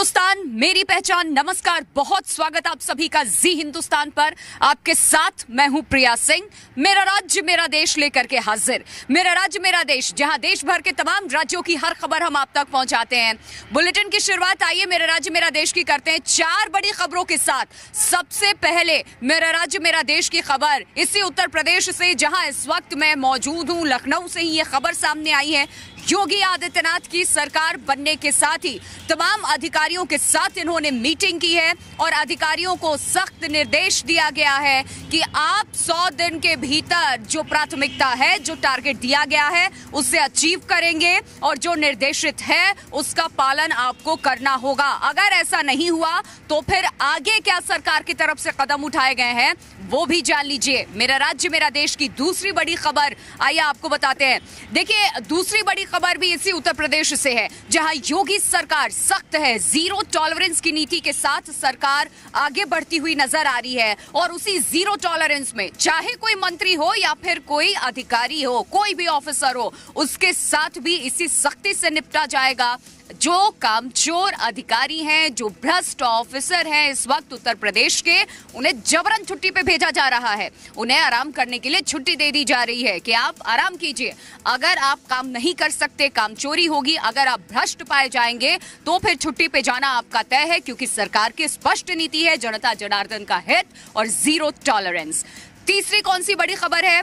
हिंदुस्तान, मेरी पहचान, नमस्कार, बहुत स्वागत आप सभी का जी हिंदुस्तान पर। आपके साथ मैं हूँ प्रिया सिंह। मेरा राज्य, मेरा देश लेकर के हाजिर। मेरा राज्य, मेरा देश, जहाँ देश भर के तमाम राज्यों की हर खबर हम आप तक पहुंचाते हैं। बुलेटिन की शुरुआत आइए, मेरा राज्य, मेरा देश की करते हैं चार बड़ी खबरों के साथ। सबसे पहले, मेरा राज्य, मेरा देश की खबर। इसी उत्तर प्रदेश से, जहाँ इस वक्त मैं मौजूद हूँ, लखनऊ से ही ये खबर सामने आई है। योगी आदित्यनाथ की सरकार बनने के साथ ही तमाम अधिकारियों के साथ इन्होंने मीटिंग की है और अधिकारियों को सख्त निर्देश दिया गया है कि आप 100 दिन के भीतर जो प्राथमिकता है, जो टारगेट दिया गया है, उसे अचीव करेंगे और जो निर्देशित है, उसका पालन आपको करना होगा। अगर ऐसा नहीं हुआ तो फिर आगे क्या सरकार की तरफ़ से कदम उठाए गए हैं, वो भी जान लीजिए। मेरा राज्य, मेरा देश की दूसरी बड़ी खबर, आइए आपको बताते हैं। देखिए, दूसरी बड़ी खबर भी इसी उत्तर प्रदेश से है, जहाँ योगी सरकार सख्त है। ज़ीरो टॉलरेंस की नीति के साथ सरकार आगे बढ़ती हुई नज़र आ रही है और उसी ज़ीरो टॉलरेंस में चाहे कोई मंत्री हो या फिर कोई अधिकारी हो, कोई भी ऑफिसर हो, उसके साथ भी इसी सख्ती से निपटा जाएगा। जो कामचोर अधिकारी हैं, जो भ्रष्ट ऑफिसर हैं इस वक्त उत्तर प्रदेश के, उन्हें जबरन छुट्टी पे भेजा जा रहा है। उन्हें आराम करने के लिए छुट्टी दे दी जा रही है कि आप आराम कीजिए। अगर आप काम नहीं कर सकते, काम चोरी होगी, अगर आप भ्रष्ट पाए जाएँगे तो फिर छुट्टी पे जाना आपका तय है, क्योंकि सरकार की स्पष्ट नीति है, जनता जनार्दन का हित और ज़ीरो टॉलरेंस। तीसरी कौन सी बड़ी खबर है?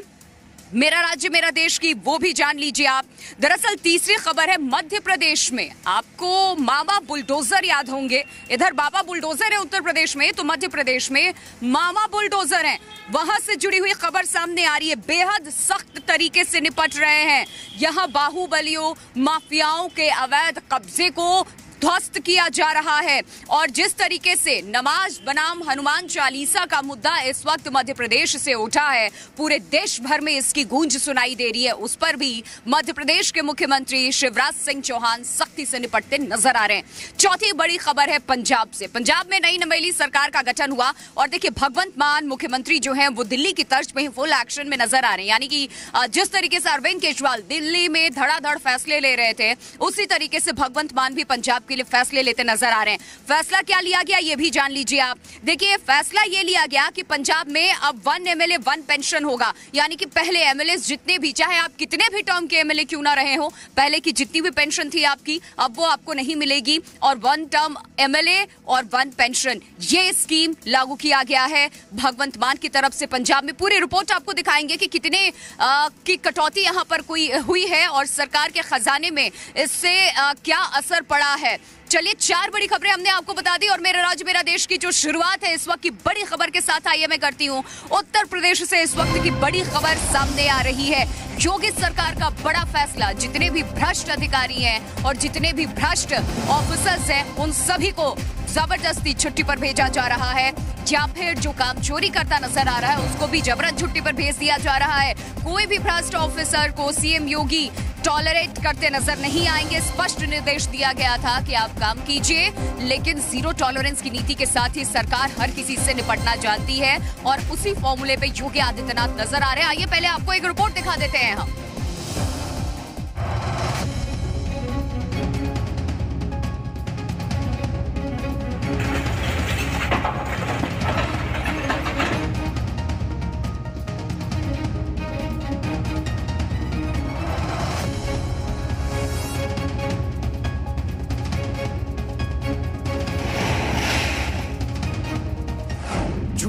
मेरा राज्य, मेरा देश की, वो भी जान लीजिए आप। दरअसल तीसरी खबर है मध्य प्रदेश में। आपको मामा बुलडोजर याद होंगे। इधर बाबा बुलडोजर है उत्तर प्रदेश में तो मध्य प्रदेश में मामा बुलडोजर हैं। वहाँ से जुड़ी हुई खबर सामने आ रही है। बेहद सख्त तरीके से निपट रहे हैं। यहाँ बाहुबलियों, माफियाओं के अवैध कब्जे को ध्वस्त किया जा रहा है। और जिस तरीके से नमाज़ बनाम हनुमान चालीसा का मुद्दा इस वक्त मध्य प्रदेश से उठा है, पूरे देश भर में इसकी गूंज सुनाई दे रही है। उस पर भी मध्य प्रदेश के मुख्यमंत्री शिवराज सिंह चौहान सख्ती से निपटते नज़र आ रहे हैं। चौथी बड़ी खबर है पंजाब से। पंजाब में नई नवेली सरकार का गठन हुआ और देखिए, भगवंत मान मुख्यमंत्री जो है, वो दिल्ली की तर्ज में फुल एक्शन में नज़र आ रहे हैं। यानी कि जिस तरीके से अरविंद केजरीवाल दिल्ली में धड़ाधड़ फैसले ले रहे थे, उसी तरीके से भगवंत मान भी पंजाब के लिए फैसले लेते नज़र आ रहे हैं। फैसला क्या लिया गया ये भी जान लीजिए आप। देखिए फैसला ये लिया गया कि पंजाब में अब वन एमएलए वन पेंशन होगा। यानी कि पहले एमएलए जितने भी चाहे आप कितने भी टर्म के एमएलए क्यों ना रहे हो पहले की जितनी भी पेंशन थी आपकी अब वो आपको नहीं मिलेगी। और वन टर्म एमएलए और वन पेंशन ये स्कीम लागू किया गया है। भगवंत मान की तरफ़ से पंजाब में पूरी रिपोर्ट आपको दिखाएँगे कि कितने आ, की कटौती यहाँ पर कोई हुई है और सरकार के खजाने में इससे आ, क्या असर पड़ा है। चलिए, चार बड़ी खबरें हमने आपको बता दी और मेरा राज्य, मेरा देश की जो शुरुआत है, इस वक्त की बड़ी खबर के साथ आइए मैं करती हूँ। उत्तर प्रदेश से इस वक्त की बड़ी खबर सामने आ रही है। योगी सरकार का बड़ा फैसला, जितने भी भ्रष्ट अधिकारी हैं और जितने भी भ्रष्ट ऑफिसर्स हैं, उन सभी को ज़बरदस्ती छुट्टी पर भेजा जा रहा है। या फिर जो काम चोरी करता नज़र आ रहा है, उसको भी जबरन छुट्टी पर भेज दिया जा रहा है। कोई भी भ्रष्ट ऑफिसर को सीएम योगी टॉलरेट करते नज़र नहीं आएँगे। स्पष्ट निर्देश दिया गया था कि आप काम कीजिए, लेकिन ज़ीरो टॉलरेंस की नीति के साथ ही सरकार हर किसी से निपटना जानती है और उसी फॉर्मूले पे योगी आदित्यनाथ नज़र आ रहे हैं। आइए, पहले आपको एक रिपोर्ट दिखा देते हैं हम।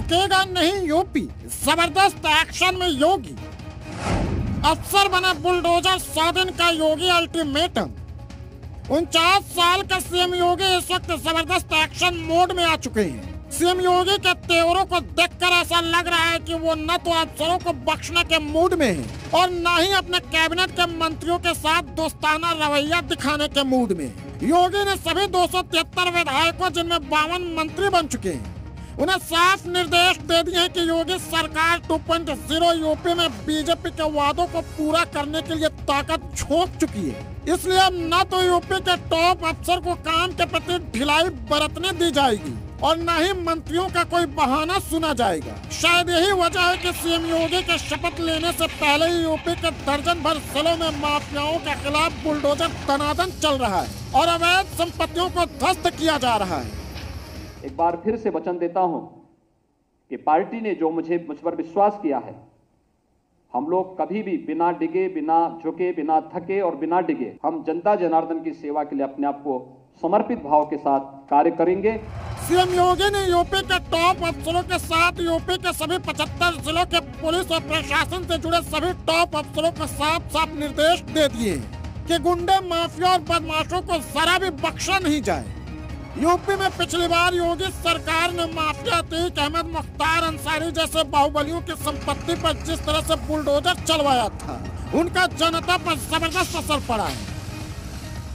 झुकेगा नहीं यूपी। ज़बरदस्त एक्शन में योगी। अफसर बना बुलडोजर सौ दिन का योगी अल्टीमेटम उनचास साल का सीएम योगी इस वक्त ज़बरदस्त एक्शन मोड में आ चुके हैं। सीएम योगी के तेवरों को देखकर ऐसा लग रहा है कि वो न तो अफसरों को बख्शने के मूड में है और न ही अपने कैबिनेट के मंत्रियों के साथ दोस्ताना रवैया दिखाने के मूड में योगी ने सभी दो सौ तिहत्तर विधायकों, जिनमें बावन मंत्री बन चुके हैं उन्हें साफ़ निर्देश दे दिए कि योगी सरकार 2.0 यूपी में बीजेपी के वादों को पूरा करने के लिए ताकत झोंक चुकी है। इसलिए अब न तो यूपी के टॉप अफसर को काम के प्रति ढिलाई बरतने दी जाएगी और न ही मंत्रियों का कोई बहाना सुना जाएगा। शायद यही वजह है कि सीएम योगी के शपथ लेने से पहले ही यूपी के दर्जन भर जिलों में माफियाओं के खिलाफ बुलडोजर तनादन चल रहा है और अवैध संपत्तियों को ध्वस्त किया जा रहा है। एक बार फिर से वचन देता हूँ कि पार्टी ने जो मुझे, मुझ पर विश्वास किया है, हम लोग कभी भी बिना डिगे, बिना झुके, बिना थके और बिना डिगे, हम जनता जनार्दन की सेवा के लिए अपने आप को समर्पित भाव के साथ कार्य करेंगे। सीएम योगी ने यूपी के टॉप अफसरों के साथ, यूपी के सभी 75 जिलों के पुलिस और प्रशासन से जुड़े सभी टॉप अफसरों को साफ़ साफ़ निर्देश दे दिए कि गुंडे, माफिया और बदमाशों को जरा भी बख्शा नहीं जाए। यूपी में पिछली बार योगी सरकार ने माफिया अतीक अहमद मुख्तार अंसारी जैसे बाहुबलियों की संपत्ति पर जिस तरह से बुलडोजर चलवाया था, उनका जनता पर ज़बरदस्त असर पड़ा है।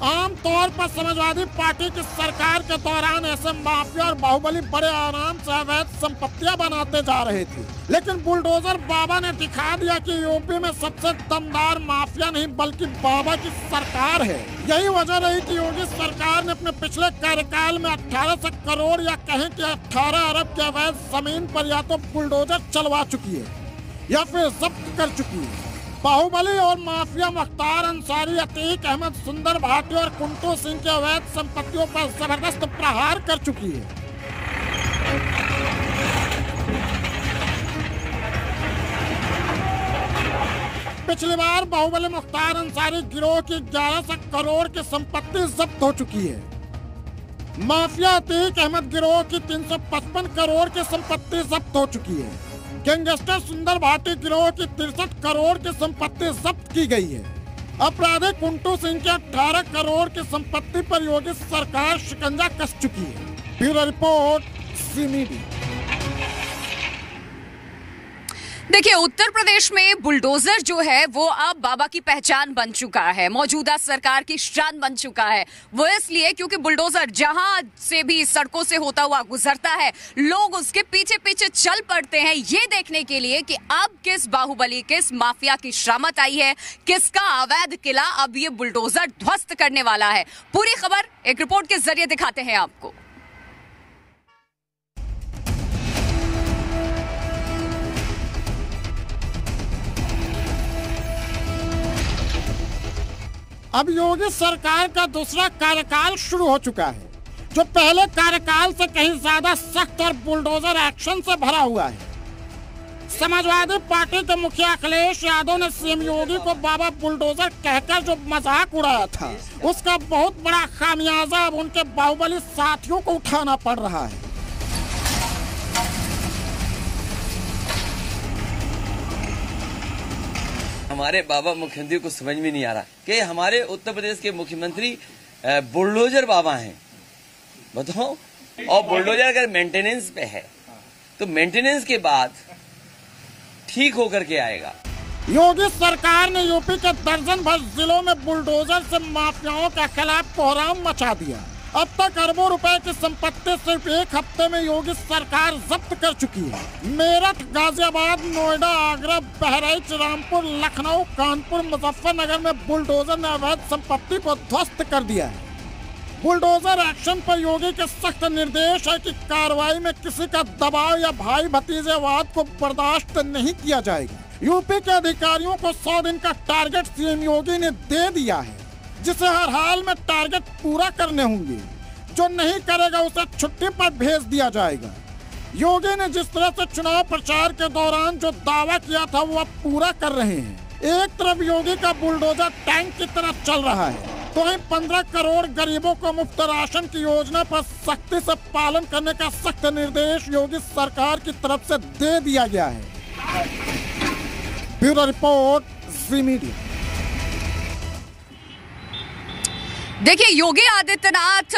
आम तौर पर समाजवादी पार्टी की सरकार के दौरान ऐसे माफिया और बाहुबली बड़े आराम से अवैध संपत्तियाँ बनाते जा रहे थे। लेकिन बुलडोजर बाबा ने दिखा दिया कि यूपी में सबसे दमदार माफिया नहीं, बल्कि बाबा की सरकार है। यही वजह रही कि योगी सरकार ने अपने पिछले कार्यकाल में 1800 करोड़ या कहें कि 18 अरब के अवैध ज़मीन पर या तो बुलडोजर चलवा चुकी है, या फिर जब्त कर चुकी है। बाहुबली और माफिया मुख्तार अंसारी, अतीक अहमद सुंदर भाटी और कुंटू सिंह के अवैध संपत्तियों पर ज़बरदस्त प्रहार कर चुकी है। पिछली बार बाहुबली मुख्तार अंसारी गिरोह की ग्यारह करोड़ की संपत्ति जब्त हो चुकी है। माफिया अतीक अहमद गिरोह की 355 करोड़ की संपत्ति जब्त हो चुकी है। गैंगस्टर सुंदर भाटी गिरोह की तिरसठ करोड़ की संपत्ति जब्त की गई है। अपराधी कुंटू सिंह के 18 करोड़ की संपत्ति पर योगी सरकार शिकंजा कस चुकी है। Bureau report, Zee Media. देखिए, उत्तर प्रदेश में बुलडोजर जो है, वो अब बाबा की पहचान बन चुका है। मौजूदा सरकार की शान बन चुका है। वो इसलिए क्योंकि बुलडोजर जहाँ से भी सड़कों से होता हुआ गुजरता है, लोग उसके पीछे पीछे चल पड़ते हैं। ये देखने के लिए कि अब किस बाहुबली, किस माफिया की शामत आई है, किसका अवैध किला अब ये बुलडोजर ध्वस्त करने वाला है। पूरी खबर एक रिपोर्ट के ज़रिए दिखाते हैं आपको। अब योगी सरकार का दूसरा कार्यकाल शुरू हो चुका है, जो पहले कार्यकाल से कहीं ज़्यादा सख्त और बुलडोजर एक्शन से भरा हुआ है। समाजवादी पार्टी के मुखिया अखिलेश यादव ने सीएम योगी को बाबा बुलडोजर कहकर जो मज़ाक उड़ाया था, उसका बहुत बड़ा खामियाजा अब उनके बाहुबली साथियों को उठाना पड़ रहा है। हमारे बाबा मुख्यमंत्री को समझ में नहीं आ रहा कि हमारे उत्तर प्रदेश के मुख्यमंत्री बुलडोजर बाबा हैं। बताओ। और बुलडोजर अगर मेंटेनेंस पे है तो मेंटेनेंस के बाद ठीक होकर के आएगा। योगी सरकार ने यूपी के दर्जन भर जिलों में बुलडोजर से माफियाओं के खिलाफ कोहराम मचा दिया। अब तक अरबों रुपए की संपत्ति सिर्फ़ एक हफ़्ते में योगी सरकार जब्त कर चुकी है। मेरठ, गाजियाबाद, नोएडा, आगरा, बहराइच, रामपुर, लखनऊ, कानपुर, मुजफ्फरनगर में बुलडोजर ने अवैध संपत्ति को ध्वस्त कर दिया है। बुलडोजर एक्शन पर योगी के सख्त निर्देश है कि कार्रवाई में किसी का दबाव या भाई भतीजेवाद को बर्दाश्त नहीं किया जाएगा। यूपी के अधिकारियों को 100 दिन का टारगेट सीएम योगी ने दे दिया है। जिसे हर हाल में टारगेट पूरा करने होंगे। जो नहीं करेगा, उसे छुट्टी पर भेज दिया जाएगा। योगी ने जिस तरह से चुनाव प्रचार के दौरान जो दावा किया था, वो अब पूरा कर रहे हैं। एक तरफ़ योगी का बुलडोजर टैंक की तरह चल रहा है तो वहीं पंद्रह करोड़ गरीबों को मुफ़्त राशन की योजना पर सख्ती से पालन करने का सख्त निर्देश योगी सरकार की तरफ़ से दे दिया गया है। Bureau report, Zee Media. देखिए, योगी आदित्यनाथ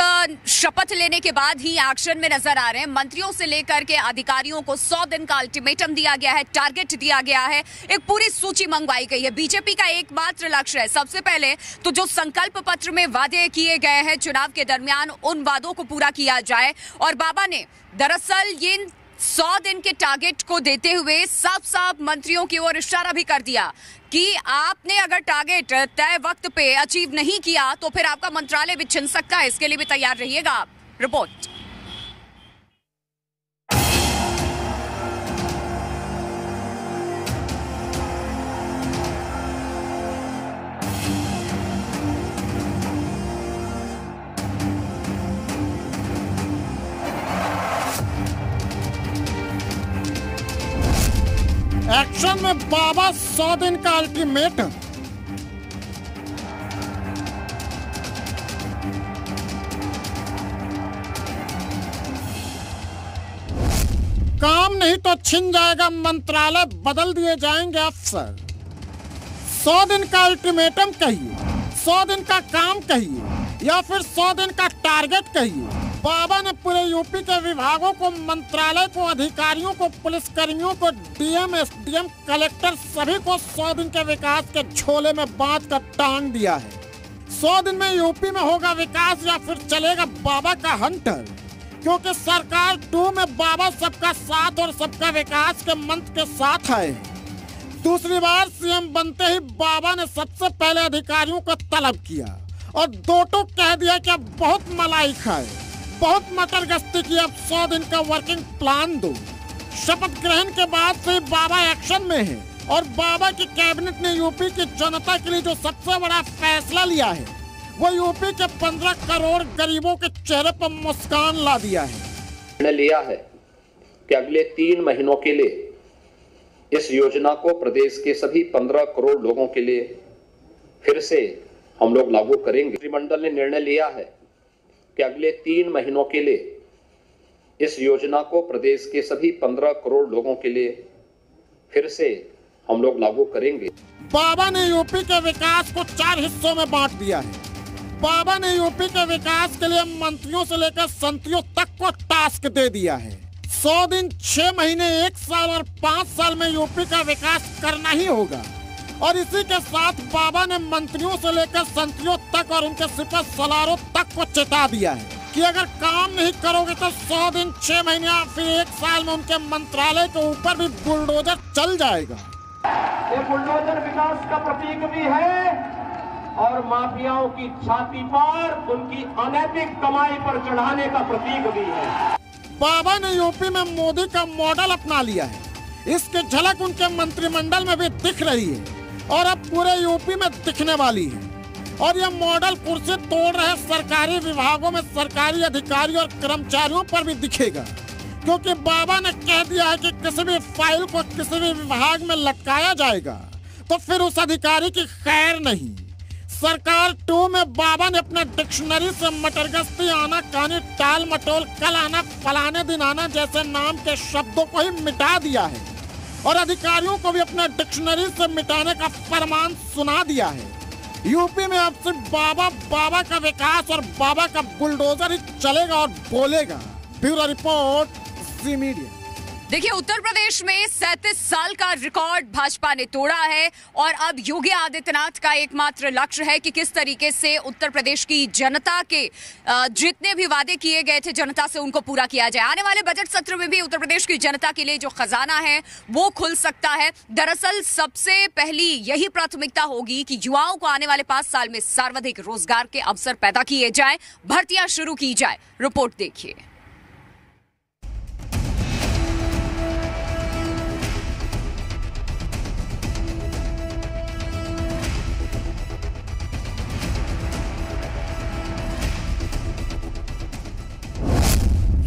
शपथ लेने के बाद ही एक्शन में नज़र आ रहे हैं। मंत्रियों से लेकर के अधिकारियों को 100 दिन का अल्टीमेटम दिया गया है टारगेट दिया गया है। एक पूरी सूची मंगवाई गई है। बीजेपी का एकमात्र लक्ष्य है। सबसे पहले तो जो संकल्प पत्र में वादे किए गए हैं चुनाव के दरमियान, उन वादों को पूरा किया जाए। और बाबा ने, दरअसल ये सौ दिन के टारगेट को देते हुए सब सब मंत्रियों की ओर इशारा भी कर दिया कि आपने अगर टारगेट तय वक्त पे अचीव नहीं किया तो फिर आपका मंत्रालय भी छिन सकता है। इसके लिए भी तैयार रहिएगा। रिपोर्ट। एक्शन में बाबा सौ दिन का अल्टीमेटम काम नहीं तो छिन जाएगा, मंत्रालय बदल दिए जाएँगे अफसर। सौ दिन का अल्टीमेटम कहिए सौ दिन का काम कहिए, या फिर सौ दिन का टारगेट कहिए? बाबा ने पूरे यूपी के विभागों को, मंत्रालय को, अधिकारियों को पुलिस कर्मियों को, डीएम एस एसडीएम, कलेक्टर सभी को सौ दिन के विकास के झोले में बाँध कर टांग दिया है। सौ दिन में यूपी में होगा विकास या फिर चलेगा बाबा का हंटर? क्योंकि सरकार टू में बाबा सबका साथ और सबका विकास के मंत्र के साथ आए दूसरी बार सीएम बनते ही बाबा ने सबसे पहले अधिकारियों को तलब किया और दो टूक कह दिया कि अब बहुत मलाई खाए। बहुत मटर गश्ती की। अब सौ दिन का वर्किंग प्लान दो। शपथ ग्रहण के बाद से बाबा एक्शन में है और बाबा की कैबिनेट ने यूपी की जनता के लिए जो सबसे बड़ा फैसला लिया है, वो यूपी के पंद्रह करोड़ गरीबों के चेहरे पर मुस्कान ला दिया है। निर्णय लिया है कि अगले तीन महीनों के लिए इस योजना को प्रदेश के सभी पंद्रह करोड़ लोगों के लिए फिर से हम लोग लागू करेंगे। मंत्रिमंडल ने निर्णय लिया है कि अगले तीन महीनों के लिए इस योजना को प्रदेश के सभी पंद्रह करोड़ लोगों के लिए फिर से हम लोग लागू करेंगे। बाबा ने यूपी के विकास को चार हिस्सों में बांट दिया है। बाबा ने यूपी के विकास के लिए मंत्रियों से लेकर संतरियों तक को टास्क दे दिया है। सौ दिन, छह महीने, एक साल और पाँच साल में यूपी का विकास करना ही होगा। और इसी के साथ बाबा ने मंत्रियों से लेकर संतरियों तक और उनके सिपह सलारों तक को चेता दिया है कि अगर काम नहीं करोगे तो सौ दिन छह महीने या फिर एक साल में उनके मंत्रालय के ऊपर भी बुलडोजर चल जाएगा। ये बुलडोजर विकास का प्रतीक भी है और माफियाओं की छाती पर उनकी अनैतिक कमाई पर चढ़ाने का प्रतीक भी है। बाबा ने यूपी में मोदी का मॉडल अपना लिया है। इसकी झलक उनके मंत्रिमंडल में भी दिख रही है। और अब पूरे यूपी में दिखने वाली है। और यह मॉडल कुर्सी तोड़ रहे सरकारी विभागों में सरकारी अधिकारी और कर्मचारियों पर भी दिखेगा। क्योंकि बाबा ने कह दिया है कि किसी भी फ़ाइल को किसी भी विभाग में लटकाया जाएगा तो फिर उस अधिकारी की खैर नहीं। सरकार टू में बाबा ने अपने डिक्शनरी से मटरगस्ती आना, कानी टाल मटोल कल आना, फलाने दिन आना जैसे नाम के शब्दों को ही मिटा दिया है। और अधिकारियों को भी अपने डिक्शनरी से मिटाने का फरमान सुना दिया है। यूपी में अब सिर्फ़ बाबा बाबा का विकास और बाबा का बुलडोजर ही चलेगा और बोलेगा। Bureau report, Zee Media. देखिए, उत्तर प्रदेश में सैतीस साल का रिकॉर्ड भाजपा ने तोड़ा है और अब योगी आदित्यनाथ का एकमात्र लक्ष्य है कि किस तरीके से उत्तर प्रदेश की जनता के जितने भी वादे किए गए थे, जनता से उनको पूरा किया जाए। आने वाले बजट सत्र में भी उत्तर प्रदेश की जनता के लिए जो खजाना है, वो खुल सकता है। दरअसल सबसे पहली यही प्राथमिकता होगी कि युवाओं को आने वाले पाँच साल में सर्वाधिक रोज़गार के अवसर पैदा किए जाए, भर्तियाँ शुरू की जाए। रिपोर्ट देखिए।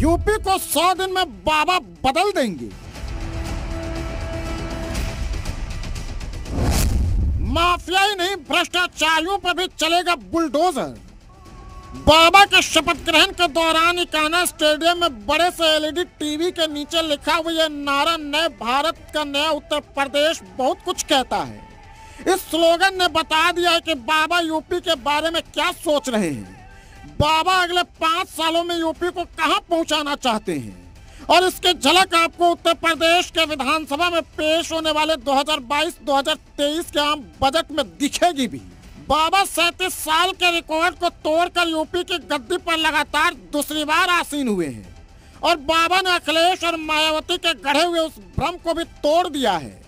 यूपी को सौ दिन में बाबा बदल देंगे। माफिया ही नहीं, भ्रष्टाचारियों पर भी चलेगा बुलडोजर। बाबा के शपथ ग्रहण के दौरान इकाना स्टेडियम में बड़े से एलईडी टीवी के नीचे लिखा हुआ यह नारा, नए भारत का नया उत्तर प्रदेश बहुत कुछ कहता है। इस स्लोगन ने बता दिया है कि बाबा यूपी के बारे में क्या सोच रहे हैं। बाबा अगले पाँच सालों में यूपी को कहाँ पहुंचाना चाहते हैं? और इसके झलक आपको उत्तर प्रदेश के विधानसभा में पेश होने वाले 2022-2023 के आम बजट में दिखेगी भी। बाबा सैतीस साल के रिकॉर्ड को तोड़कर यूपी की गद्दी पर लगातार दूसरी बार आसीन हुए हैं। और बाबा ने अखिलेश और मायावती के गढ़े हुए उस भ्रम को भी तोड़ दिया है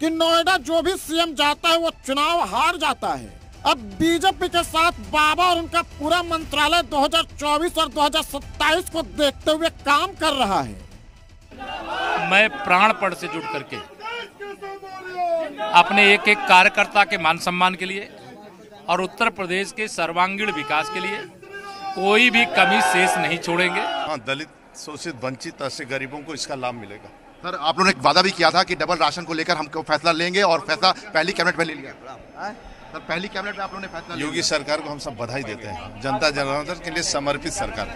कि नोएडा जो भी सीएम जाता है वो चुनाव हार जाता है। अब बीजेपी के साथ बाबा और उनका पूरा मंत्रालय 2024 और 2027 को देखते हुए काम कर रहा है। मैं प्राण प्राणपण से जुड़ करके अपने एक एक कार्यकर्ता के मान सम्मान के लिए और उत्तर प्रदेश के सर्वांगीण विकास के लिए कोई भी कमी शेष नहीं छोड़ेंगे। हाँ दलित शोषित वंचित ऐसे गरीबों को इसका लाभ मिलेगा। सर आप लोगों ने एक वादा भी किया था कि डबल राशन को लेकर हम फैसला लेंगे और फैसला पहली कैबिनेट में ले लिया। सर पहली कैबिनेट में आप लोगों ने फैसला योगी सरकार को हम सब बधाई देते हैं। जनता जनार्दन के लिए समर्पित सरकार।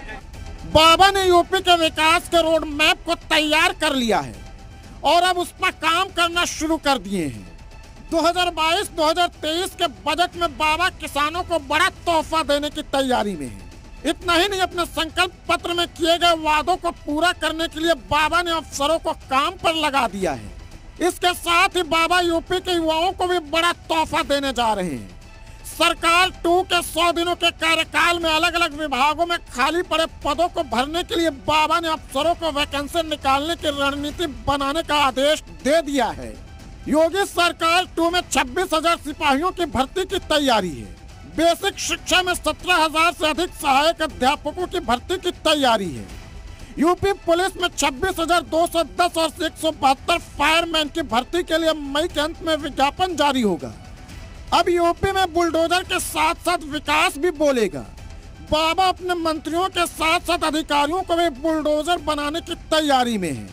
बाबा ने यूपी के विकास के रोड मैप को तैयार कर लिया है और अब उस पर काम करना शुरू कर दिए हैं। 2022-2023 के बजट में बाबा किसानों को बड़ा तोहफा देने की तैयारी में है। इतना ही नहीं अपने संकल्प पत्र में किए गए वादों को पूरा करने के लिए बाबा ने अफसरों को काम पर लगा दिया है। इसके साथ ही बाबा यूपी के युवाओं को भी बड़ा तोहफा देने जा रहे हैं। सरकार टू के सौ दिनों के कार्यकाल में अलग अलग विभागों में खाली पड़े पदों को भरने के लिए बाबा ने अफसरों को वैकेंसी निकालने की रणनीति बनाने का आदेश दे दिया है। योगी सरकार टू में छब्बीस हज़ार सिपाहियों की भर्ती की तैयारी है। बेसिक शिक्षा में सत्रह हज़ार से अधिक सहायक अध्यापकों की भर्ती की तैयारी है। यूपी पुलिस में छब्बीस हज़ार दो सौ दस और एक सौ बहत्तर फायरमैन की भर्ती के लिए मई के अंत में विज्ञापन जारी होगा। अब यूपी में बुलडोजर के साथ साथ विकास भी बोलेगा। बाबा अपने मंत्रियों के साथ साथ अधिकारियों को भी बुलडोजर बनाने की तैयारी में है,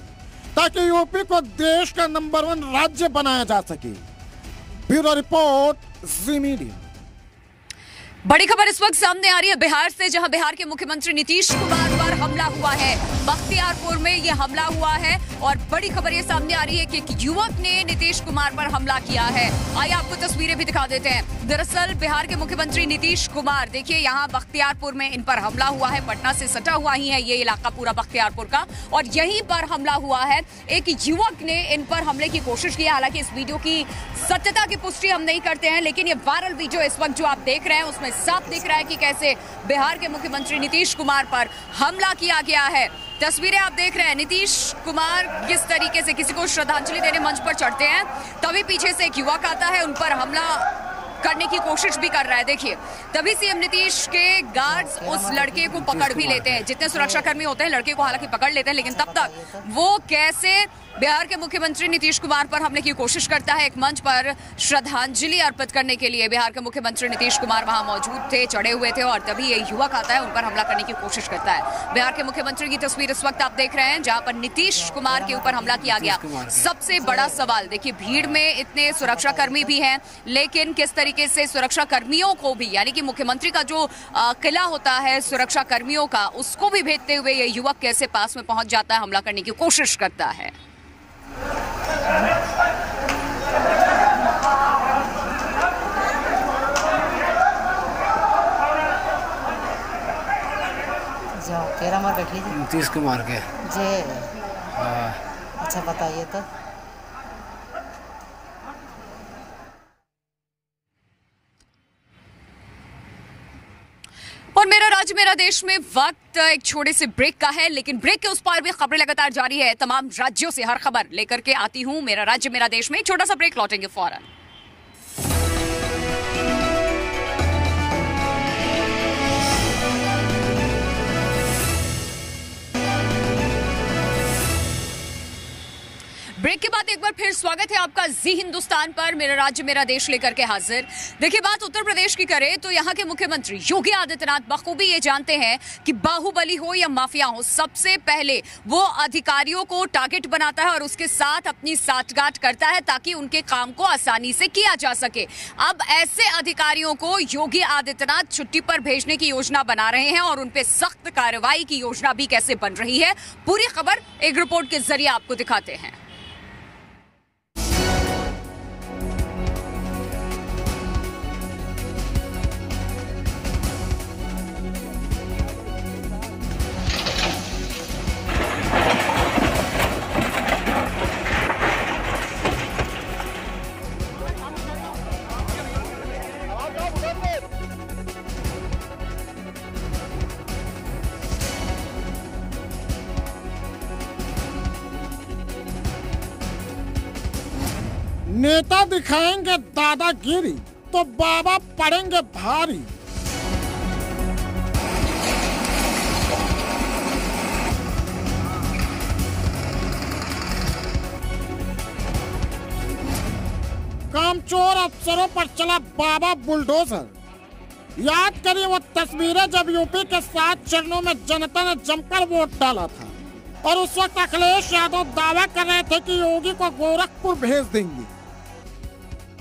ताकि यूपी को देश का नंबर वन राज्य बनाया जा सके। Bureau report, Zee Media. बड़ी खबर इस वक्त सामने आ रही है बिहार से, जहाँ बिहार के मुख्यमंत्री नीतीश कुमार पर हमला हुआ है। बख्तियारपुर में ये हमला हुआ है और बड़ी खबर ये सामने आ रही है कि एक युवक ने नीतीश कुमार पर हमला किया है। आइए आपको तस्वीरें भी दिखा देते हैं। दरअसल बिहार के मुख्यमंत्री नीतीश कुमार, देखिए यहाँ बख्तियारपुर में इन पर हमला हुआ है, पटना से सटा हुआ ही है ये इलाका पूरा बख्तियारपुर का और यहीं पर हमला हुआ है। एक युवक ने इन पर हमले की कोशिश की। हालाँकि इस वीडियो की सत्यता की पुष्टि हम नहीं करते हैं, लेकिन ये वायरल वीडियो इस वक्त जो आप देख रहे हैं, उसमें साफ़ दिख रहा है कि कैसे बिहार के मुख्यमंत्री नीतीश कुमार पर हमला किया गया है। तस्वीरें आप देख रहे हैं। नीतीश कुमार किस तरीके से किसी को श्रद्धांजलि देने मंच पर चढ़ते हैं, तभी पीछे से एक युवक आता है, उन पर हमला करने की कोशिश भी कर रहा है। देखिए तभी सीएम नीतीश के गार्ड्स उस लड़के को पकड़ भी लेते हैं। जितने सुरक्षा कर्मी होते हैं लड़के को हालाँकि पकड़ लेते हैं लेकिन तब तक वो कैसे बिहार के मुख्यमंत्री नीतीश कुमार पर हमले की कोशिश करता है एक मंच पर श्रद्धांजलि अर्पित करने के लिए बिहार के मुख्यमंत्री नीतीश कुमार वहाँ मौजूद थे चढ़े हुए थे और तभी ये युवक आता है उन पर हमला करने की कोशिश करता है। बिहार के मुख्यमंत्री की तस्वीर इस वक्त आप देख रहे हैं जहाँ पर नीतीश कुमार के ऊपर हमला किया गया। सबसे बड़ा सवाल देखिए भीड़ में इतने सुरक्षाकर्मी भी हैं लेकिन किस तरीके से सुरक्षा कर्मियों को भी यानी कि मुख्यमंत्री का जो किला होता है सुरक्षा कर्मियों का उसको भी भेजते हुए ये युवक कैसे पास में पहुँच जाता है हमला करने की कोशिश करता है। जाओ केरा मार बैठिए जी। नीतीश कुमार के जे। अच्छा बताइए तो। और मेरा राज्य, मेरा देश में वक्त एक छोटे से ब्रेक का है, लेकिन ब्रेक के उस पार भी खबरें लगातार जारी है। तमाम राज्यों से हर खबर लेकर के आती हूँ। मेरा राज्य, मेरा देश में छोटा सा ब्रेक लौटेंगे फ़ौरन। ब्रेक के बाद एक बार फिर स्वागत है आपका जी हिंदुस्तान पर। मेरा राज्य, मेरा देश लेकर के हाजिर। देखिए, बात उत्तर प्रदेश की करें तो यहाँ के मुख्यमंत्री योगी आदित्यनाथ बखूबी ये जानते हैं कि बाहुबली हो या माफिया हो, सबसे पहले वो अधिकारियों को टारगेट बनाता है और उसके साथ अपनी साठगांठ करता है ताकि उनके काम को आसानी से किया जा सके। अब ऐसे अधिकारियों को योगी आदित्यनाथ छुट्टी पर भेजने की योजना बना रहे हैं और उनपे सख्त कार्रवाई की योजना भी कैसे बन रही है, पूरी खबर एक रिपोर्ट के ज़रिए आपको दिखाते हैं। नेता दिखाएँगे दादागिरी तो बाबा पड़ेंगे भारी। कामचोर अफसरों पर चला बाबा बुलडोजर। याद करिए वो तस्वीरें जब यूपी के सात चरणों में जनता ने जमकर वोट डाला था, और उस वक्त अखिलेश यादव दावा कर रहे थे कि योगी को गोरखपुर भेज देंगे।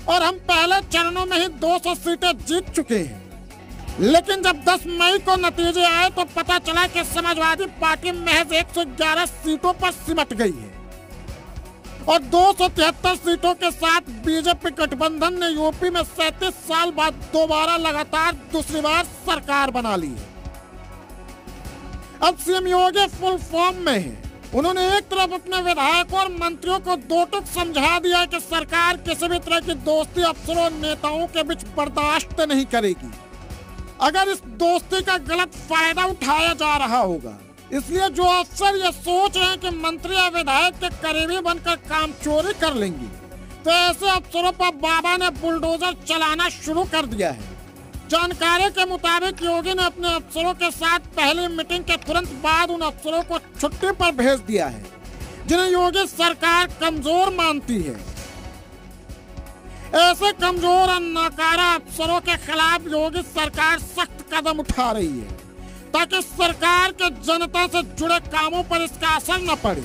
और हम पहले चरणों में ही 200 सीटें जीत चुके हैं। लेकिन जब 10 मई को नतीजे आए तो पता चला कि समाजवादी पार्टी महज 111 सीटों पर सिमट गई है। और दो सौ तिहत्तर सीटों के साथ बीजेपी गठबंधन ने यूपी में सैतीस साल बाद दोबारा लगातार दूसरी बार सरकार बना ली है। अब सीएम योगी फुल फॉर्म में है। उन्होंने एक तरफ़ अपने विधायकों और मंत्रियों को दो टुक समझा दिया कि सरकार किसी भी तरह की दोस्ती अफसरों और नेताओं के बीच बर्दाश्त नहीं करेगी। अगर इस दोस्ती का गलत फ़ायदा उठाया जा रहा होगा, इसलिए जो अफसर ये सोच रहे हैं कि मंत्री या विधायक के करीबी बनकर काम चोरी कर लेंगे तो ऐसे अफसरों पर बाबा ने बुलडोजर चलाना शुरू कर दिया है। जानकारी के मुताबिक योगी ने अपने अफसरों के साथ पहली मीटिंग के तुरंत बाद उन अफसरों को छुट्टी पर भेज दिया है, जिन्हें योगी सरकार कमज़ोर मानती है। ऐसे कमज़ोर और नाकारा अफसरों के खिलाफ योगी सरकार सख्त कदम उठा रही है, ताकि सरकार के जनता से जुड़े कामों पर इसका असर न पड़े।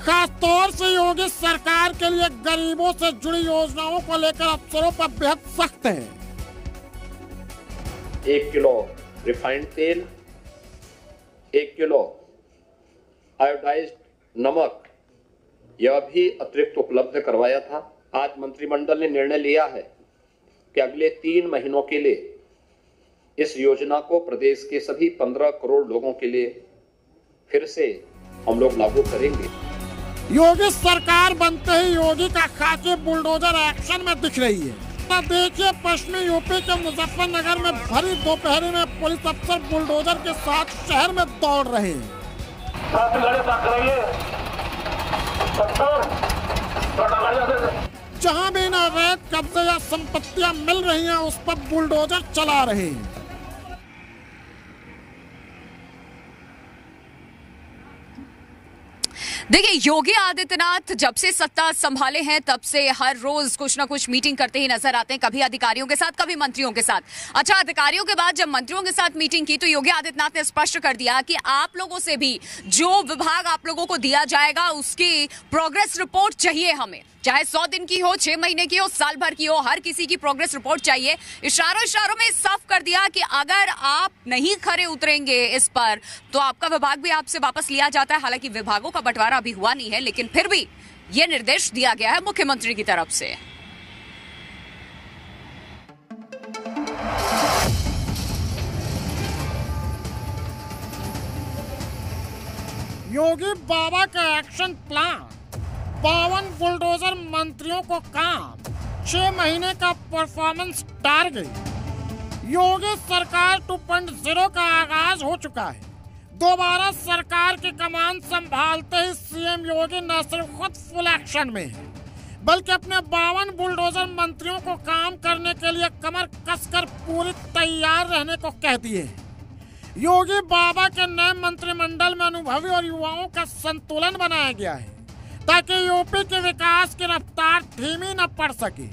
खास तौर से योगी सरकार के लिए गरीबों से जुड़ी योजनाओं को लेकर अफसरों पर बेहद सख्त है। एक किलो रिफाइंड तेल, एक किलो आयोडाइज्ड नमक, यह भी अतिरिक्त उपलब्ध करवाया था। आज मंत्रिमंडल ने निर्णय लिया है कि अगले तीन महीनों के लिए इस योजना को प्रदेश के सभी पंद्रह करोड़ लोगों के लिए फिर से हम लोग लागू करेंगे। योगी सरकार बनते ही योगी का खाकी बुलडोजर एक्शन में दिख रही है। तो देखिए पश्चिमी यूपी के मुजफ्फरनगर में भरी दोपहरी में पुलिस अफसर बुलडोजर के साथ शहर में दौड़ रहे हैं। जहाँ भी ना अवैध कब्जे या संपत्तियाँ मिल रही हैं उस पर बुलडोजर चला रहे हैं। देखिए, योगी आदित्यनाथ जब से सत्ता संभाले हैं, तब से हर रोज कुछ ना कुछ मीटिंग करते ही नज़र आते हैं, कभी अधिकारियों के साथ, कभी मंत्रियों के साथ। अच्छा अधिकारियों के बाद जब मंत्रियों के साथ मीटिंग की तो योगी आदित्यनाथ ने स्पष्ट कर दिया कि आप लोगों से भी, जो विभाग आप लोगों को दिया जाएगा, उसकी प्रोग्रेस रिपोर्ट चाहिए हमें। चाहे सौ दिन की हो, छह महीने की हो, साल भर की हो, हर किसी की प्रोग्रेस रिपोर्ट चाहिए। इशारों इशारों में साफ़ कर दिया कि अगर आप नहीं खरे उतरेंगे इस पर तो आपका विभाग भी आपसे वापस लिया जाता है। हालाँकि विभागों का बंटवारा अभी हुआ नहीं है, लेकिन फिर भी यह निर्देश दिया गया है मुख्यमंत्री की तरफ़ से। योगी बाबा का एक्शन प्लान बावन बुलडोजर मंत्रियों को काम। छह महीने का परफॉर्मेंस टारगेट। योगी सरकार 2.0 का आगाज़ हो चुका है। दोबारा सरकार की कमान संभालते ही सीएम योगी न सिर्फ़ खुद फुल एक्शन में है, बल्कि अपने बावन बुलडोजर मंत्रियों को काम करने के लिए कमर कसकर पूरी तैयार रहने को कह दिए योगी बाबा के नए मंत्रिमंडल में अनुभवी और युवाओं का संतुलन बनाया गया है। ताकि यूपी के विकास की रफ्तार धीमी न पड़ सके।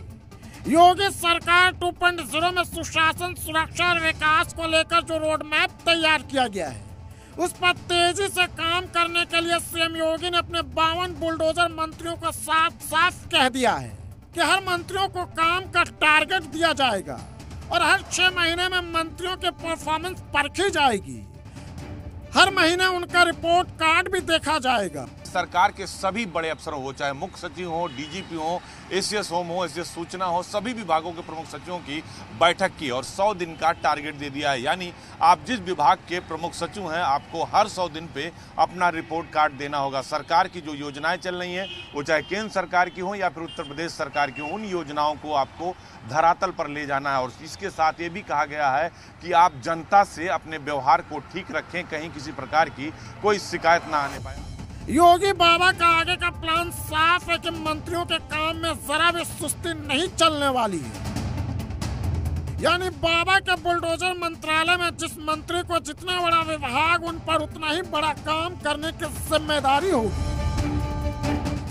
योगी सरकार 2.0 में सुशासन, सुरक्षा और विकास को लेकर जो रोड मैप तैयार किया गया है, उस पर तेज़ी से काम करने के लिए सीएम योगी ने अपने बावन बुलडोजर मंत्रियों को साफ़ साफ़ कह दिया है कि हर मंत्रियों को काम का टारगेट दिया जाएगा और हर छह महीने में मंत्रियों के परफॉर्मेंस परखी जाएगी। हर महीने उनका रिपोर्ट कार्ड भी देखा जाएगा। सरकार के सभी बड़े अफसरों हो, चाहे मुख्य सचिव हो, डीजीपी हो, एसीएस होम हो, एसीएस सूचना हो, सभी विभागों के प्रमुख सचिवों की बैठक की और 100 दिन का टारगेट दे दिया है। यानी आप जिस विभाग के प्रमुख सचिव हैं, आपको हर 100 दिन पे अपना रिपोर्ट कार्ड देना होगा। सरकार की जो योजनाएँ चल रही हैं, वो चाहे केंद्र सरकार की हो या फिर उत्तर प्रदेश सरकार की हो, उन योजनाओं को आपको धरातल पर ले जाना है। और इसके साथ ये भी कहा गया है कि आप जनता से अपने व्यवहार को ठीक रखें, कहीं किसी प्रकार की कोई शिकायत ना आने पाए। योगी बाबा का आगे का प्लान साफ़ है कि मंत्रियों के काम में जरा भी सुस्ती नहीं चलने वाली है। यानी बाबा के बुलडोजर मंत्रालय में जिस मंत्री को जितना बड़ा विभाग, उन पर उतना ही बड़ा काम करने की ज़िम्मेदारी होगी।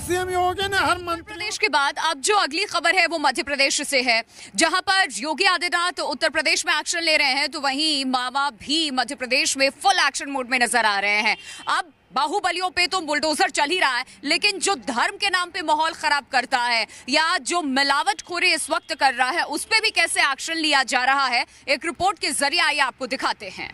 सीएम योगी ने हर मंत्री प्रदेश के बाद अब जो अगली खबर है, वो मध्य प्रदेश से है। जहाँ पर योगी आदित्यनाथ उत्तर प्रदेश में एक्शन ले रहे हैं तो वहीं मामा भी मध्य प्रदेश में फुल एक्शन मोड में नज़र आ रहे हैं। अब बाहुबलियों पे तो बुलडोजर चल ही रहा है, लेकिन जो धर्म के नाम पे माहौल खराब करता है, या जो मिलावट खोरे इस वक्त कर रहा है, उस पर भी कैसे एक्शन लिया जा रहा है, एक रिपोर्ट के ज़रिए आइए आपको दिखाते हैं।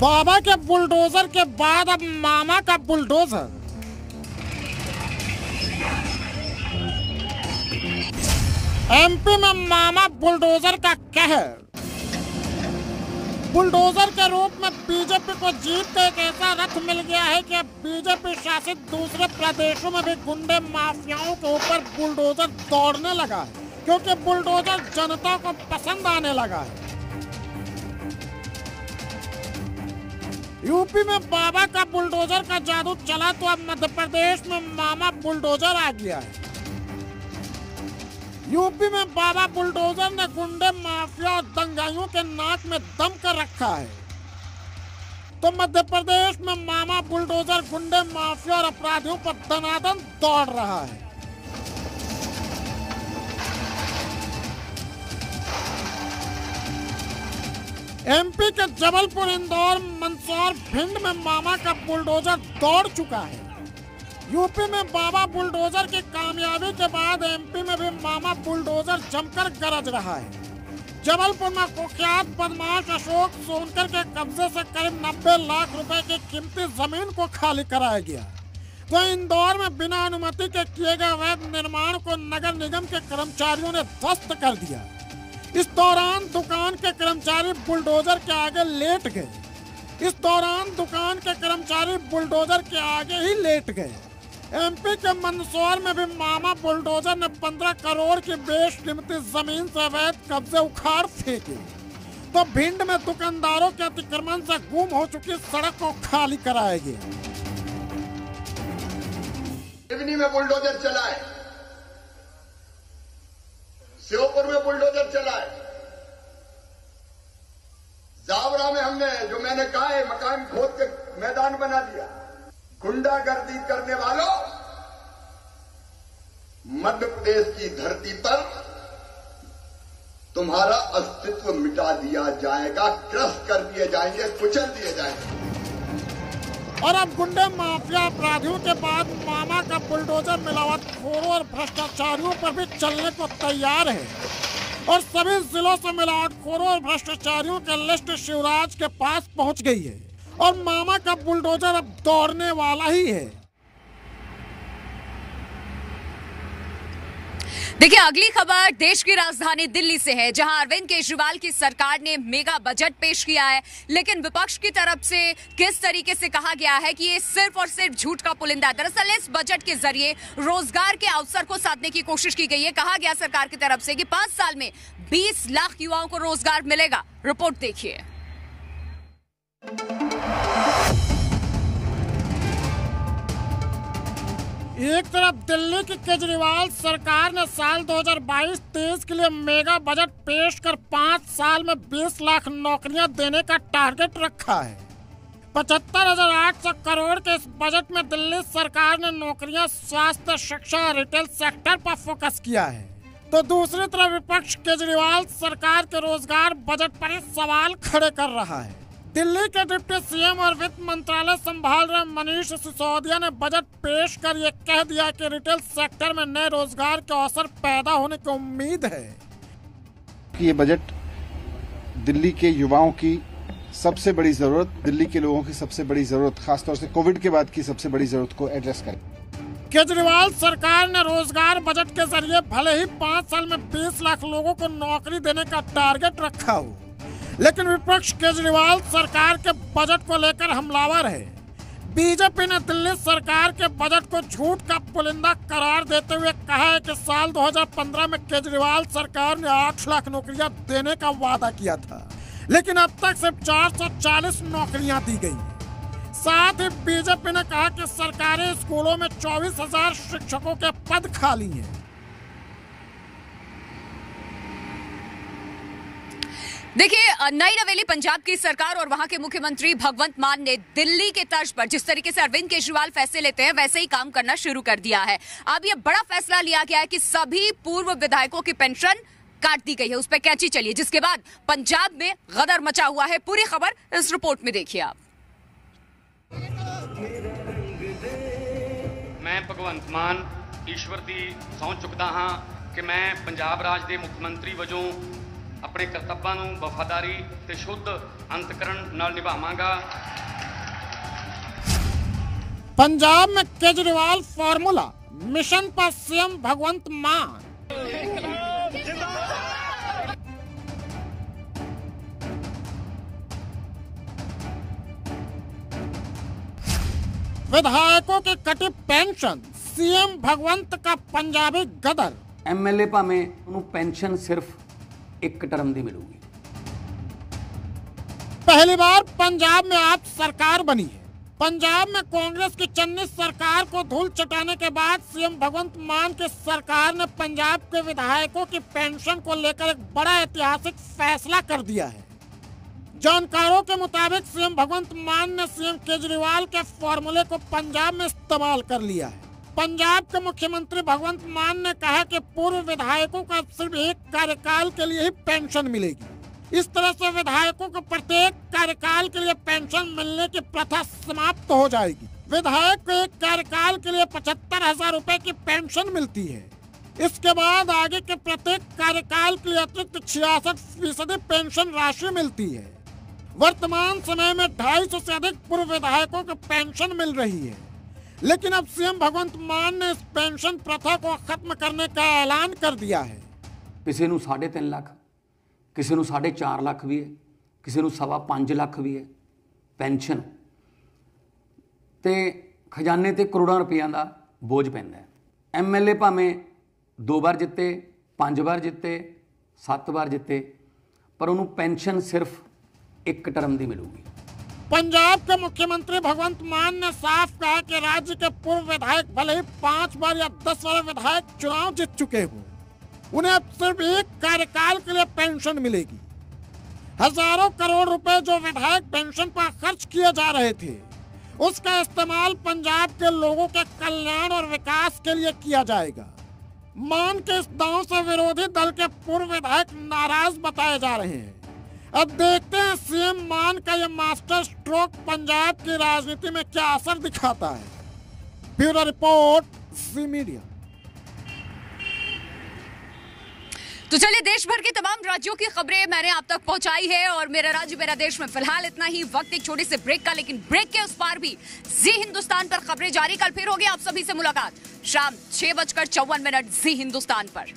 बाबा के बुलडोजर के बाद अब मामा का बुलडोजर। एमपी में मामा बुलडोजर का कहर। बुलडोजर के रूप में बीजेपी को जीत का एक ऐसा रथ मिल गया है कि अब बीजेपी शासित दूसरे प्रदेशों में भी गुंडे माफियाओं के ऊपर बुलडोजर दौड़ने लगा है, क्योंकि बुलडोजर जनता को पसंद आने लगा है। यूपी में बाबा का बुलडोजर का जादू चला तो अब मध्य प्रदेश में मामा बुलडोजर आ गया है। यूपी में बाबा बुलडोजर ने गुंडे, माफिया और दंगाइयों के नाक में दम कर रखा है। तो मध्य प्रदेश में मामा बुलडोजर, गुंडे, माफिया और अपराधियों पर दनादन दौड़ रहा है। एमपी के जबलपुर इंदौर मंदसौर भिंड में मामा का बुलडोजर दौड़ चुका है। यूपी में बाबा बुलडोजर की कामयाबी के बाद एमपी में भी मामा बुलडोजर जमकर गरज रहा है। जबलपुर में कुख्यात बदमाश अशोक सोनकर के कब्जे से करीब 90 लाख रुपए की कीमती ज़मीन को खाली कराया गया। तो इंदौर में बिना अनुमति के किए गए अवैध निर्माण को नगर निगम के कर्मचारियों ने ध्वस्त कर दिया। इस दौरान दुकान के कर्मचारी बुलडोजर के आगे लेट गए। इस दौरान दुकान के कर्मचारी बुलडोजर के आगे ही लेट गए। एमपी के मंदसौर में भी मामा बुलडोजर ने 15 करोड़ की बेशकीमती ज़मीन से अवैध कब्जे उखाड़ फेंके। तो भिंड में दुकानदारों के अतिक्रमण से गुम हो चुकी सड़क को खाली सिवनी में बुलडोजर चलाए श्योपुर में बुलडोजर चलाए जावरा में हमने, जो मैंने कहा है, मकान खोद के मैदान बना दिया। गुंडागर्दी करने वालों मध्य प्रदेश की धरती पर तुम्हारा अस्तित्व मिटा दिया जाएगा क्रश कर दिए जाएँगे, कुचल दिए जाएँगे। और अब गुंडे माफिया अपराधियों के बाद मामा का बुलडोजर मिलावट खोरों और भ्रष्टाचारियों पर भी चलने को तैयार है। और सभी जिलों से मिलावट खोरों और भ्रष्टाचारियों के लिस्ट शिवराज के पास पहुँच गई है। और मामा का बुलडोजर अब दौड़ने वाला ही है। देखिए, अगली खबर देश की राजधानी दिल्ली से है, जहाँ अरविंद केजरीवाल की सरकार ने मेगा बजट पेश किया है। लेकिन विपक्ष की तरफ़ से किस तरीके से कहा गया है कि ये सिर्फ़ और सिर्फ़ झूठ का पुलिंदा है? दरअसल, इस बजट के ज़रिए रोज़गार के अवसर को साधने की कोशिश की गई है। कहा गया सरकार की तरफ़ से कि पाँच साल में 20 लाख युवाओं को रोज़गार मिलेगा। रिपोर्ट देखिए। एक तरफ़ दिल्ली की केजरीवाल सरकार ने साल 2022-23 के लिए मेगा बजट पेश कर पाँच साल में 20 लाख नौकरियाँ देने का टारगेट रखा है। पचहत्तर हज़ार आठ सौ करोड़ के इस बजट में दिल्ली सरकार ने नौकरियाँ स्वास्थ्य, शिक्षा और रिटेल सेक्टर पर फोकस किया है। तो दूसरी तरफ़ विपक्ष केजरीवाल सरकार के रोज़गार बजट पर सवाल खड़े कर रहा है। दिल्ली के डिप्टी सीएम और वित्त मंत्रालय संभाल रहे मनीष सिसोदिया ने बजट पेश कर ये कह दिया कि रिटेल सेक्टर में नए रोज़गार के अवसर पैदा होने की उम्मीद है। कि ये बजट दिल्ली के युवाओं की सबसे बड़ी ज़रूरत दिल्ली के लोगों की सबसे बड़ी ज़रूरत खासतौर से कोविड के बाद की सबसे बड़ी ज़रूरत को एड्रेस करे। केजरीवाल सरकार ने रोज़गार बजट के ज़रिए भले ही पाँच साल में 20 लाख लोगों को नौकरी देने का टारगेट रखा हो। लेकिन विपक्ष केजरीवाल सरकार के बजट को लेकर हमलावर है। बीजेपी ने दिल्ली सरकार के बजट को झूठ का पुलिंदा करार देते हुए कहा है कि साल 2015 में केजरीवाल सरकार ने 8 लाख नौकरियाँ देने का वादा किया था। लेकिन अब तक सिर्फ़ 440 नौकरियाँ दी गई। साथ ही बीजेपी ने कहा कि सरकारी स्कूलों में चौबीस हज़ार शिक्षकों के पद खाली हैं। देखिए नई नवेली पंजाब की सरकार और वहाँ के मुख्यमंत्री भगवंत मान ने दिल्ली के तर्ज पर जिस तरीके से अरविंद केजरीवाल फैसले लेते हैं, वैसे ही काम करना शुरू कर दिया है। अब यह बड़ा फैसला लिया गया है कि सभी पूर्व विधायकों की पेंशन काट दी गई है। उस पर कैची चलिए जिसके बाद पंजाब में गदर मचा हुआ है। पूरी खबर इस रिपोर्ट में देखिए आप। मैं भगवंत मान ईश्वर की सौं चुकता हाँ कि मैं पंजाब राज के मुख्यमंत्री वजों ਆਪਣੇ ਕਰਤੱਵਾਂ ਨੂੰ ਵਫਾਦਾਰੀ ਤੇ ਸ਼ੁੱਧ ਅੰਤਕਰਨ ਨਾਲ ਨਿਭਾਵਾਂਗਾ पंजाब में केजरीवाल फॉर्मूला मिशन पर सीएम भगवंत मान विधायकों की कटी पेंशन सीएम भगवंत का पंजाबी गदर ਐਮਐਲਏ ਭਾਵੇਂ ਉਹਨੂੰ ਪੈਨਸ਼ਨ ਸਿਰਫ ਇੱਕ ਟਰਮ ਦੀ ਮਿਲੂਗੀ पहली बार पंजाब में आप सरकार बनी है पंजाब में कांग्रेस की चन्नी सरकार को धूल चटाने के बाद सीएम भगवंत मान की सरकार ने पंजाब के विधायकों की पेंशन को लेकर एक बड़ा ऐतिहासिक फैसला कर दिया है जानकारों के मुताबिक सीएम भगवंत मान ने सीएम केजरीवाल के फॉर्मूले को पंजाब में इस्तेमाल कर लिया है पंजाब के मुख्यमंत्री भगवंत मान ने कहा कि पूर्व विधायकों को सिर्फ़ एक कार्यकाल के लिए ही पेंशन मिलेगी। इस तरह से विधायकों को प्रत्येक कार्यकाल के लिए पेंशन मिलने की प्रथा समाप्त हो जाएगी। विधायक को एक कार्यकाल के लिए पचहत्तर हज़ार रूपए की पेंशन मिलती है। इसके बाद आगे के प्रत्येक कार्यकाल के लिए अतिरिक्त छियासठ फ़ीसदी पेंशन राशि मिलती है। वर्तमान समय में ढाई सौ से अधिक पूर्व विधायकों को पेंशन मिल रही है। लेकिन अब सीएम भगवंत मान ने इस पेंशन प्रथा को खत्म करने का ऐलान कर दिया है ਕਿਸੇ ਨੂੰ 3.5 ਲੱਖ ਕਿਸੇ ਨੂੰ 4.5 ਲੱਖ ਵੀ ਹੈ ਕਿਸੇ ਨੂੰ ਸਵਾ 5 ਲੱਖ ਵੀ ਹੈ ਪੈਨਸ਼ਨ ਤੇ ਖਜ਼ਾਨੇ ਤੇ ਕਰੋੜਾਂ ਰੁਪਈਆਂ ਦਾ ਬੋਝ ਪੈਂਦਾ ਹੈ ਐਮਐਲਏ ਭਾਵੇਂ ਦੋ ਵਾਰ ਜਿੱਤੇ ਪੰਜ ਵਾਰ ਜਿੱਤੇ ਸੱਤ ਵਾਰ ਜਿੱਤੇ ਪਰ ਉਹਨੂੰ ਪੈਨਸ਼ਨ ਸਿਰਫ ਇੱਕ ਟਰਮ ਦੀ ਮਿਲੂਗੀ पंजाब के मुख्यमंत्री भगवंत मान ने साफ़ कहा कि राज्य के पूर्व विधायक भले ही पाँच बार या दस बार विधायक चुनाव जीत चुके हों, उन्हें अब सिर्फ़ एक कार्यकाल के लिए पेंशन मिलेगी। हज़ारों करोड़ रुपए जो विधायक पेंशन पर खर्च किए जा रहे थे, उसका इस्तेमाल पंजाब के लोगों के कल्याण और विकास के लिए किया जाएगा। मान के इस दांव से विरोधी दल के पूर्व विधायक नाराज़ बताए जा रहे हैं। अब देखते हैं सीएम मान का यह मास्टर स्ट्रोक पंजाब की राजनीति में क्या असर दिखाता है। Bureau report Zee Media. तो चलिए देश भर के तमाम राज्यों की खबरें मैंने आप तक पहुंचाई है और मेरा राज्य, मेरा देश में फ़िलहाल इतना ही। वक्त एक छोटे से ब्रेक का, लेकिन ब्रेक के उस पार भी जी हिंदुस्तान पर खबरें जारी। कल फिर होगी आप सभी से मुलाकात। शाम छह बजकर चौवन मिनट जी हिंदुस्तान पर।